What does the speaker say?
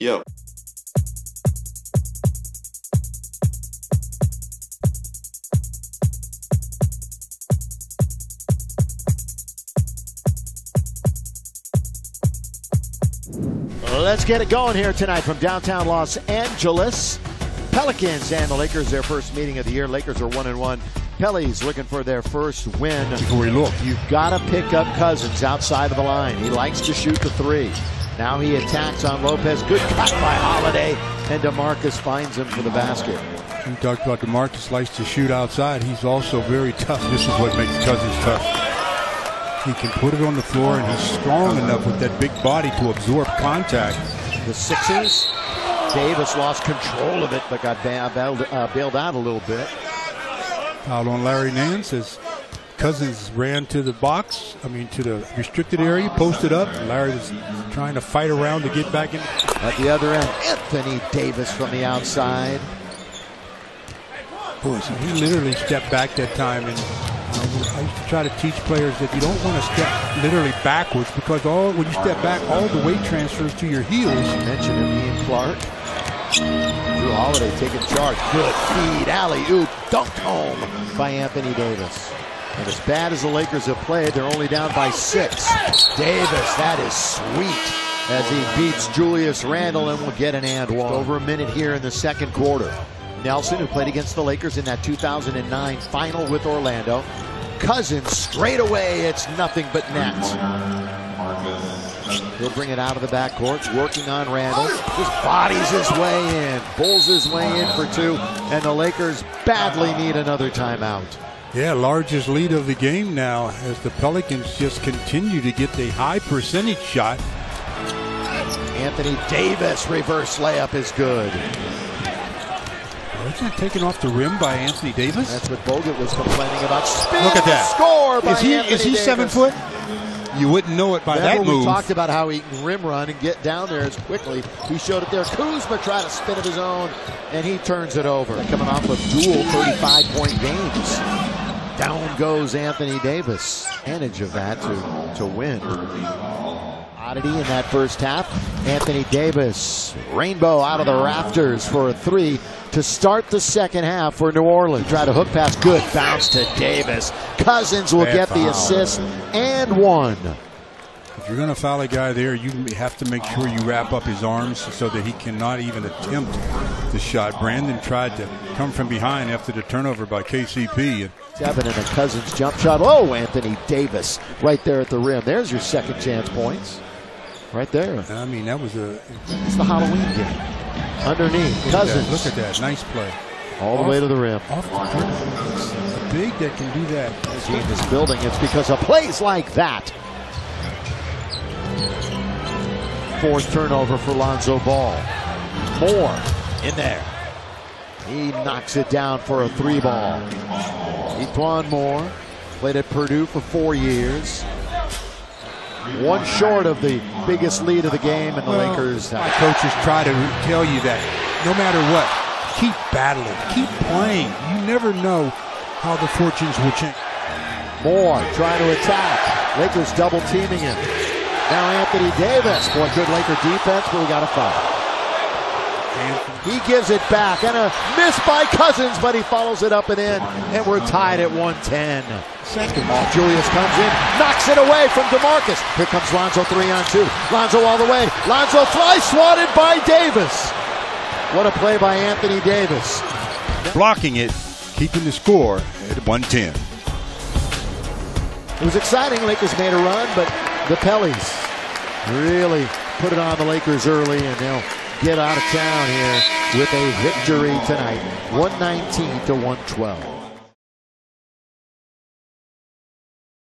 Yo. Let's get it going here tonight from downtown Los Angeles. Pelicans and the Lakers, their first meeting of the year. Lakers are one and one. Pelly's looking for their first win. Look, You've got to pick up Cousins outside of the line. He likes to shoot the three. Now he attacks on Lopez. Good cut by Holiday, and DeMarcus finds him for the basket. we talked about DeMarcus likes to shoot outside. He's also very tough. This is what makes Cousins tough. He can put it on the floor, and he's strong enough with that big body to absorb contact. The Sixers. Davis lost control of it, but got bailed, uh, bailed out a little bit. Foul on Larry Nance as Cousins ran to the box, I mean to the restricted area, posted up. Larry was trying to fight around to get back in. At the other end, Anthony Davis from the outside. Boy, so he literally stepped back that time. And uh, I used to try to teach players that you don't want to step literally backwards because all when you step back, all the weight transfers to your heels. Mentioned him, Ian Clark. Jrue Holiday taking charge. Good feed, alley oop, dunked home by Anthony Davis. And as bad as the Lakers have played, they're only down by six. Davis, that is sweet as he beats Julius Randle and will get an and one. Over a minute here in the second quarter. Nelson, who played against the Lakers in that 2009 final with Orlando. Cousins straight away, it's nothing but net. He'll bring it out of the backcourt, working on Randle. Just bodies his way in, pulls his way in for two, and the Lakers badly need another timeout. Yeah, largest lead of the game now as the Pelicans just continue to get the high percentage shot. Anthony Davis reverse layup is good. Isn't that taken off the rim by Anthony Davis? That's what Bogut was complaining about. Spin Look at that. Score by Is he Anthony is he Davis. seven foot? You wouldn't know it by Remember that we talked about how he can rim run and get down there as quickly. He showed it there. Kuzma tried to spin of his own, and he turns it over. Coming off of dual 35-point games. Down goes Anthony Davis. Advantage of that to, to win. Oddity in that first half. Anthony Davis, rainbow out of the rafters for a three to start the second half for New Orleans. Try to hook pass, good bounce to Davis. Cousins will get the assist and one. If you're going to foul a guy there, you have to make sure you wrap up his arms so that he cannot even attempt the shot. Brandon tried to come from behind after the turnover by KCP. And Seven and a Cousins jump shot. Oh, Anthony Davis right there at the rim. There's your second chance points. Right there. I mean, that was a It's the Halloween game. Underneath, look at. Cousins Look at that, nice play. all the way to the rim. Off the big that can do that. Team is building. It's because of plays like that. Fourth turnover for Lonzo Ball. Moore in there. He knocks it down for a three ball. E'Twaun Moore played at Purdue for four years. One short of the biggest lead of the game, and the Well, Lakers. My coaches try to tell you that no matter what, keep battling, keep playing. You never know how the fortunes will change. Moore trying to attack. Lakers double teaming him. Now Anthony Davis. Boy, good Laker defense, but we got a foul. He gives it back and a miss by Cousins, but he follows it up and in, and we're tied at 110. Second ball, Julius comes in, knocks it away from DeMarcus. Here comes Lonzo three on two. Lonzo all the way. Lonzo fly swatted by Davis. What a play by Anthony Davis. Blocking it, keeping the score at 110. It was exciting. Lakers made a run, but the Pellies really put it on the Lakers early, and they'll get out of town here with a victory tonight, 119 to 112.